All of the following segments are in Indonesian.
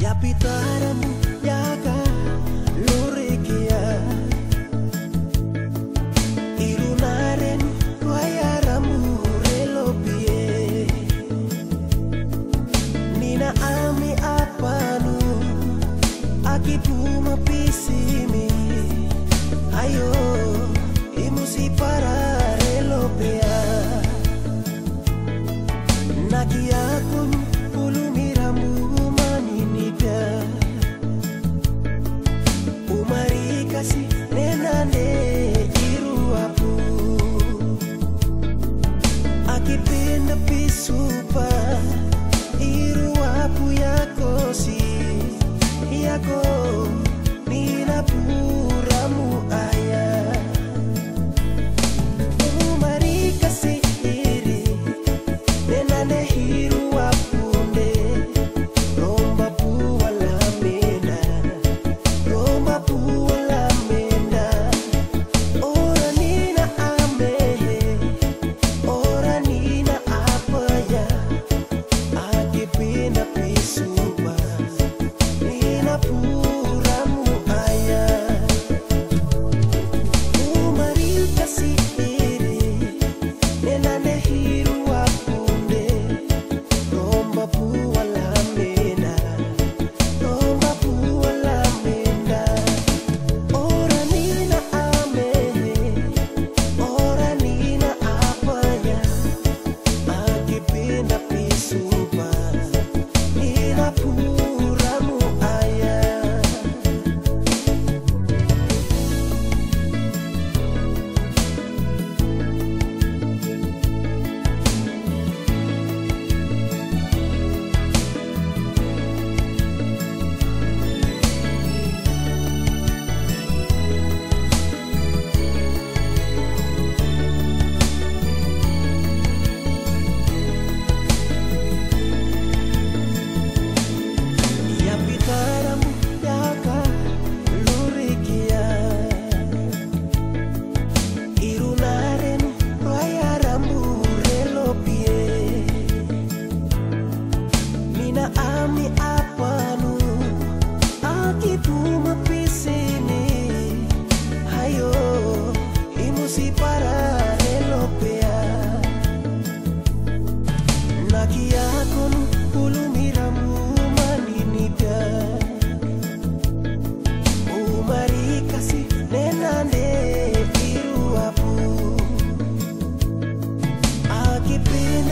yapitaramu yaka lurikia irunaren wayaramu relopie nina ami apanu akipuma pisimi. Ayo imusi para relopia nakiakun ane iruwapu akipenda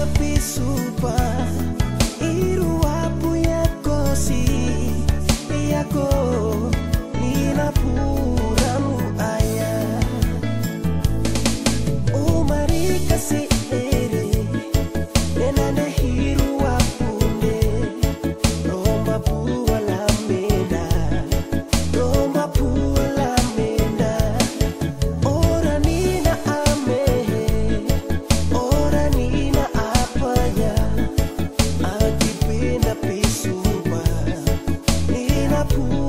pisu pa papo.